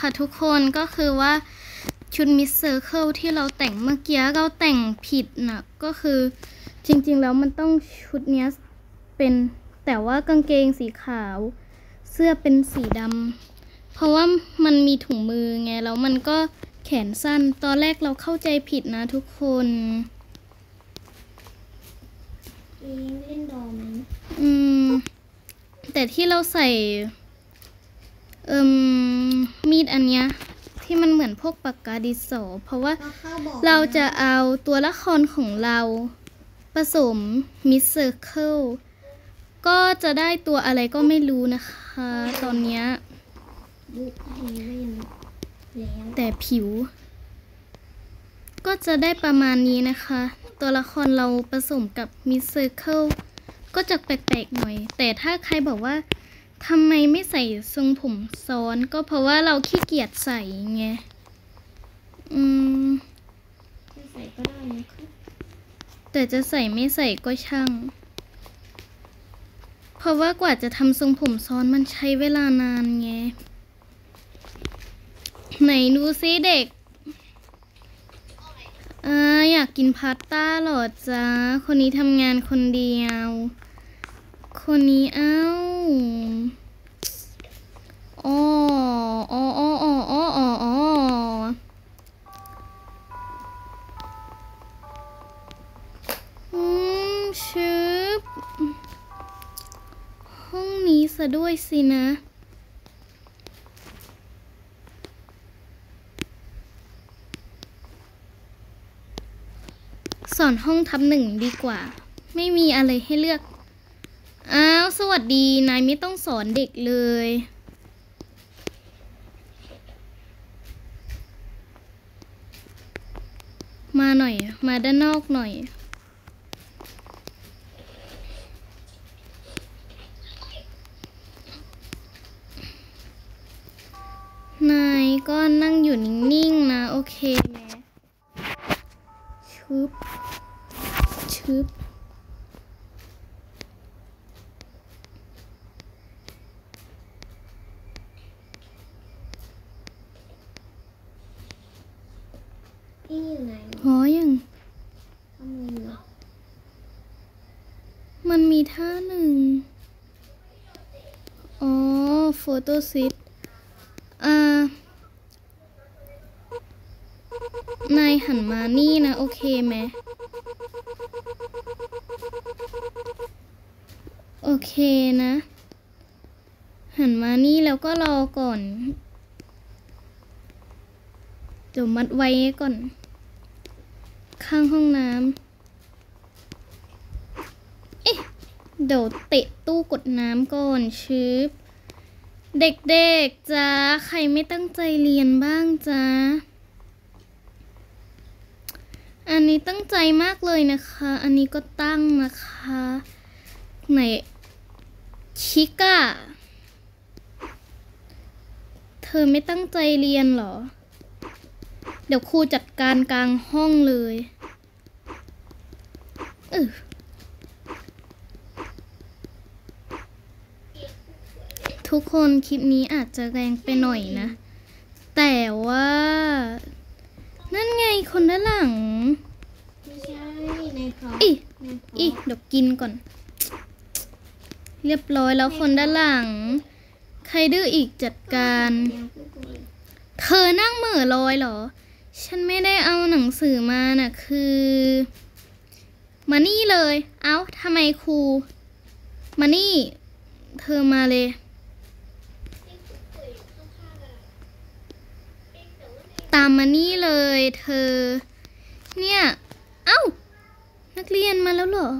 ค่ะทุกคนก็คือว่าชุด Miss Circle ที่เราแต่งเมื่อกี้เราแต่งผิดนะก็คือจริงๆแล้วมันต้องชุดเนี้ยเป็นแต่ว่ากางเกงสีขาว เสื้อเป็นสีดำเพราะว่ามันมีถุงมือไงแล้วมันก็แขนสั้นตอนแรกเราเข้าใจผิดนะทุกคนเองเล่นดอมไหมอืมแต่ที่เราใส่ เอิมมีดอันเนี้ยที่มันเหมือนพวกปากกาดินสอเพราะว่าก็เข้าบอกเราจะเอาตัวละครของเราผสมมิสเซอร์เคิลก็จะได้ตัวอะไรก็ไม่รู้นะคะ ตอนเนี้ยบุกเฮเว่นแล้วแต่ผิว ก็จะได้ประมาณนี้นะคะ ตัวละครเราผสมกับมิสเซอร์เคิลก็จะแปลกๆหน่อย แต่ถ้าใครบอกว่า ทำไมไม่ใส่ทรงผมซ้อนก็เพราะว่าเราขี้เกียจใส่ไง อืมจะใส่ก็ได้นะคะแต่จะใส่ไม่ใส่ก็ช่าง เพราะว่ากว่าจะทำทรงผมซ้อนมันใช้เวลานานไง ไหนดูซิเด็กอ่าอยากกินพาสต้าหรอจ๊ะคนนี้ทำงานคนเดียว คนนี้เอ้าอ๋ออ๋ออ๋ออ๋ออ๋ออ๋ออืมชึบห้องนี้ซะด้วยสินะสอนห้องทับหนึ่งดีกว่า ไม่มีอะไรให้เลือก อ้าว สวัสดี นายไม่ต้องสอนเด็กเลย มาหน่อย มาด้านนอกหน่อย นายก็นั่งอยู่นิ่งๆนะ โอเคไหมชุบชุบ พี่อยู่ไหน พอยัง ทำมือเหรอ มันมีท่าหนึ่ง อ๋อโฟโต้ซิตอ่านายหันมานี่นะ โอเคไหม โอเคนะ หันมานี่แล้วก็รอก่อนเดี๋ยวมัดไว้ก่อน ข้างห้องน้ำ เอ๊ะ เดี๋ยวเตะตู้กดน้ำก่อนชืบเด็กๆจ้าใครไม่ตั้งใจเรียนบ้างจ้าอันนี้ตั้งใจมากเลยนะคะ อันนี้ก็ตั้งนะคะ ไหน ชิก้า เธอไม่ตั้งใจเรียนหรอ เดี๋ยวครูจัดการกลางห้องเลยเออ ทุกคนคลิปนี้อาจจะแรงไปหน่อยนะ แต่ว่า นั่นไงคนด้านหลัง ไม่ใช่ในท็อปอิในท็อปอีเดี๋ยวกินก่อน เรียบร้อยแล้วคนด้านหลัง ใครดื้ออีกจัดการยังพูดตัวเลยเธอนั่งเหม่อลอยเหรอ ฉันไม่ได้เอาหนังสือมาน่ะ คือ มานี่เลย เอ้าทำไมครูมานี่ เธอมาเลย ตามมานี่เลย เธอ เนี่ย เอ้า นักเรียนมาแล้วเหรอ